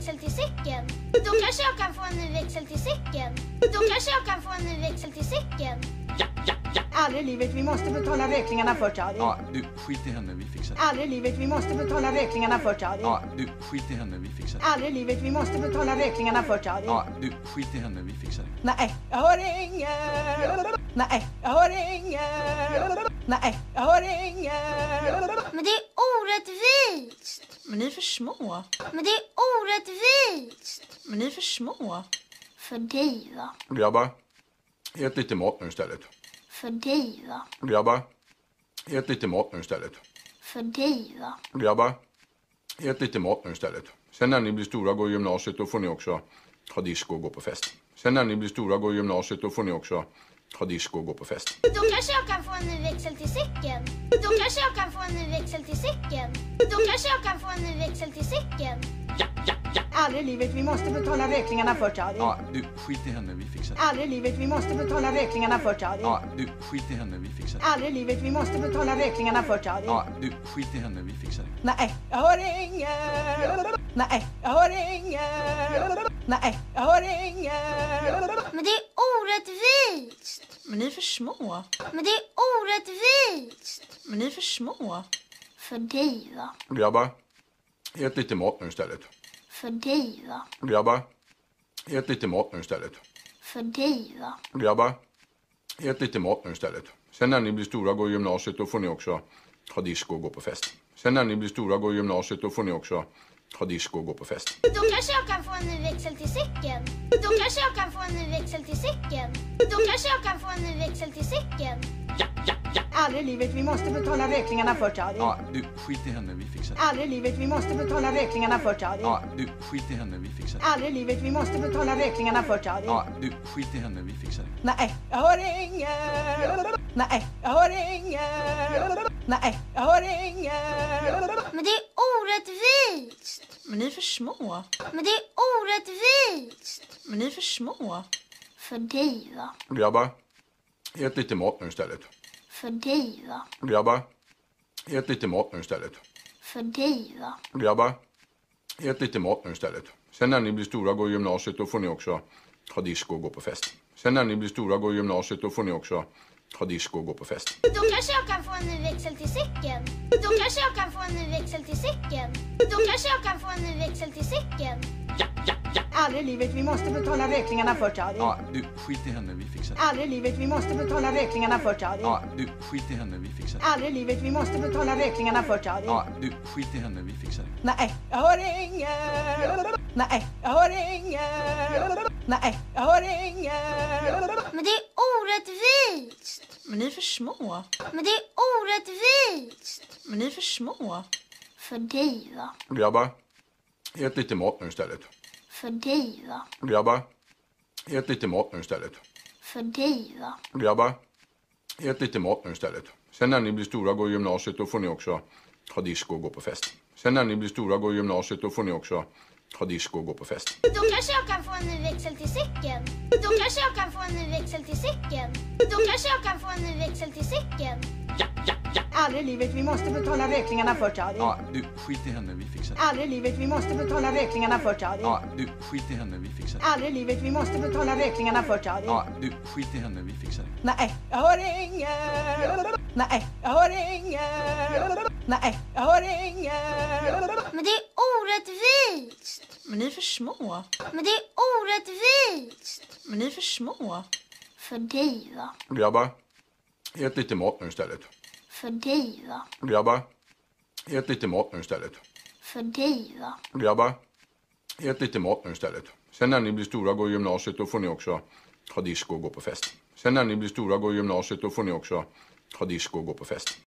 växel till cykeln. Då kanske jag kan få en ny växel till cykeln. Då kanske jag kan få en ny växel till cykeln. Aldrig i livet, vi måste betala räkningarna först Harry. Ja, du, skit i henne, vi fixar det. Aldrig i livet, vi måste betala räkningarna först Harry. Ja, du, skit i henne, vi fixar det. Aldrig i livet, vi måste betala räkningarna först Harry. Ja, du, skit i henne, vi fixar det. Nej, jag hör inget. Nej, jag hör inget. Nej, jag hör inget. Men det är orättvist! Men ni är för små. Men det är orättvist! Men ni är för små. För dig va? Grabbar, ät lite mat nu istället. För dig va? Grabbar, ät lite mat nu istället. För dig va? Grabbar, ät lite mat nu istället. Sen när ni blir stora och går i gymnasiet då får ni också ha disco och gå på fest. Sen när ni blir stora och går i gymnasiet då får ni också ha disco och gå på fest. Då kanske jag kan få en ny växel till cykeln. Då kanske jag kan få en ny växel till cykeln. Då kanske jag kan få en ny växel till cykeln. Aldrig i livet, vi måste betala räkningarna först Harry. Ja, du, skit i henne, vi fixar det. Aldrig i livet, vi måste betala räkningarna först Harry. Ja, du, skit i henne, vi fixar det. Aldrig i livet, vi måste betala räkningarna först Harry. Ja, du, skit i henne, vi fixar det. Nej, jag hör inget. Nej, jag hör inget. Nej, jag hör inget. Men det är orättvist! Men ni är för små. Men det är orättvist! Men ni är för små. För dig va? Grabbar, ät lite mat nu istället. För dig va? Grabbar, ät lite mat nu istället. För dig va? Grabbar, ät lite mat nu istället. Sen när ni blir stora och går i gymnasiet då får ni också ha disco och gå på fest. Sen när ni blir stora och går i gymnasiet då får ni också ha disco och gå på fest. Då kanske jag kan få en ny växel till cykeln. Då kanske jag kan få en ny växel till cykeln. Då kanske jag kan få en ny växel till cykeln. Aldrig i livet, vi måste betala räkningarna först Harry. Ja, du, skit i henne, vi fixar det. Aldrig i livet, vi måste betala räkningarna först Harry. Ja, du, skit i henne, vi fixar det. Aldrig i livet, vi måste betala räkningarna först Harry. Ja, du, skit i henne, vi fixar det. Nej, jag hör inget. Nej, jag hör inget. Nej, jag hör inget. Men det är orättvist! Men ni är för små. Men det är orättvist! Men ni är för små. För dig va? Grabbar, ät lite mat nu istället. För dig va? Grabbar, ät lite mat nu istället. För dig va? Grabbar, ät lite mat nu istället. Sen när ni blir stora och går i gymnasiet då får ni också ha disco och gå på fest. Sen när ni blir stora och går i gymnasiet då får ni också ha disco och gå på fest. Då kanske jag kan få en ny växel till cykeln. Då kanske jag kan få en ny växel till cykeln. Då kanske jag kan få en ny växel till cykeln. Aldrig i livet, vi måste betala räkningarna först Harry. Ja, du, skit i henne, vi fixar det. Aldrig i livet, vi måste betala räkningarna först Harry. Ja, du, skit i henne, vi fixar det. Aldrig i livet, vi måste betala räkningarna först Harry. Ja, du, skit i henne, vi fixar det. Nej, jag hör inget. Nej, jag hör inget. Nej, jag hör inget. Men det är orättvist! Men ni är för små. Men det är orättvist! Men ni är för små. För dig va? Grabbar, ät lite mat nu istället. För dig va? Grabbar, ät lite mat nu istället. För dig va? Grabbar, ät lite mat nu istället. Sen när ni blir stora och går i gymnasiet då får ni också ha disco och gå på fest. Sen när ni blir stora och går i gymnasiet då får ni också ha disco och gå på fest. Då kanske jag kan få en ny växel till cykeln. Då kanske jag kan få en ny växel till cykeln. Då kanske jag kan få en ny växel till cykeln. Aldrig i livet, vi måste betala räkningarna först Harry. Ja, du, skit i henne, vi fixar det. Aldrig i livet, vi måste betala räkningarna först Harry. Ja, du, skit i henne, vi fixar det. Aldrig i livet, vi måste betala räkningarna först Harry. Ja, du, skit i henne, vi fixar det. Nej, jag hör inget. Nej, jag hör inget. Nej, jag hör inget. Men det är orättvist! Men ni är för små. Men det är orättvist! Men ni är för små. För dig va? Grabbar, ät lite mat nu istället. För dig va? Grabbar, ät lite mat nu istället. För dig va? Grabbar, ät lite mat nu istället. Sen när ni blir stora och går i gymnasiet då får ni också ha disco och gå på fest. Sen när ni blir stora och går i gymnasiet då får ni också ha disco och gå på fest.